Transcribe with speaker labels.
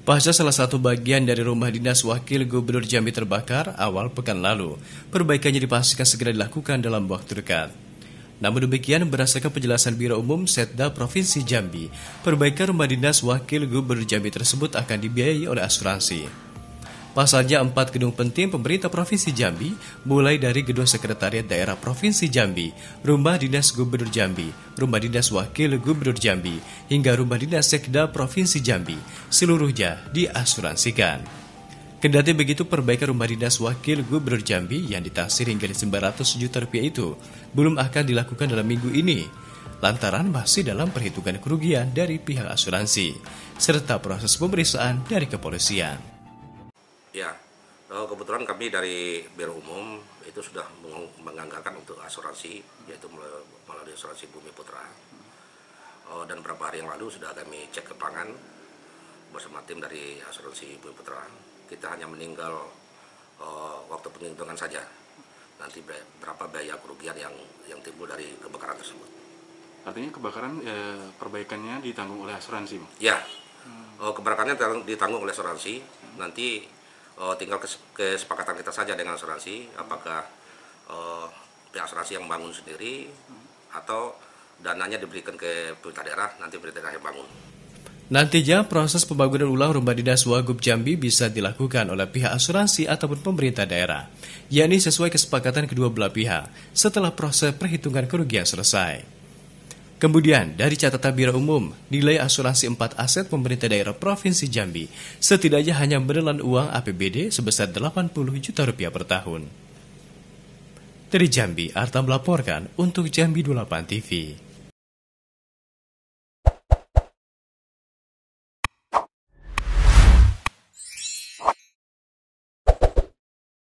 Speaker 1: Pasca salah satu bagian dari rumah dinas Wakil Gubernur Jambi terbakar awal pekan lalu, perbaikannya dipastikan segera dilakukan dalam waktu dekat. Namun demikian, berdasarkan penjelasan Biro Umum Setda Provinsi Jambi, perbaikan rumah dinas Wakil Gubernur Jambi tersebut akan dibiayai oleh asuransi. Pasalnya empat gedung penting pemerintah Provinsi Jambi, mulai dari Gedung Sekretariat Daerah Provinsi Jambi, Rumah Dinas Gubernur Jambi, Rumah Dinas Wakil Gubernur Jambi, hingga Rumah Dinas Sekda Provinsi Jambi, seluruhnya diasuransikan. Kendati begitu, perbaikan rumah dinas wakil gubernur Jambi yang ditaksir hingga 900 juta rupiah itu belum akan dilakukan dalam minggu ini, lantaran masih dalam perhitungan kerugian dari pihak asuransi, serta proses pemeriksaan dari kepolisian.
Speaker 2: Ya, eh, kebetulan kami dari Biro Umum itu sudah menganggarkan untuk asuransi, yaitu melalui asuransi Bumi Putra. Oh, dan beberapa hari yang lalu sudah kami cek ke pangan bersama tim dari asuransi Bumi Putra. Kita hanya meninggal uh, waktu penghitungan saja. Nanti berapa biaya kerugian yang yang timbul dari kebakaran tersebut.
Speaker 3: Artinya kebakaran eh, perbaikannya ditanggung oleh asuransi?
Speaker 2: Ya, hmm. kebakarannya ditanggung oleh asuransi. Nanti uh, tinggal kesepakatan kita saja dengan asuransi apakah uh, pihak asuransi yang bangun sendiri atau dananya diberikan ke pemerintah daerah nanti pemerintah daerah yang bangun.
Speaker 1: Nantinya proses pembangunan ulang rumah dinas Wagub Jambi bisa dilakukan oleh pihak asuransi ataupun pemerintah daerah, yakni sesuai kesepakatan kedua belah pihak setelah proses perhitungan kerugian selesai. Kemudian, dari catatan Biro Umum, nilai asuransi empat aset pemerintah daerah Provinsi Jambi setidaknya hanya menelan uang APBD sebesar 80 juta rupiah per tahun. Dari Jambi, Arta melaporkan untuk Jambi 28 TV.